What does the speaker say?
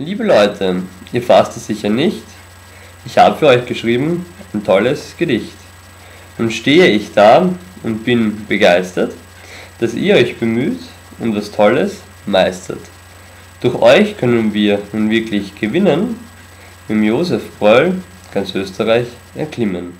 Liebe Leute, ihr fasst es sicher nicht, ich habe für euch geschrieben ein tolles Gedicht. Nun stehe ich da und bin begeistert, dass ihr euch bemüht und was Tolles meistert. Durch euch können wir nun wirklich gewinnen, mit Josef Broll ganz Österreich erklimmen.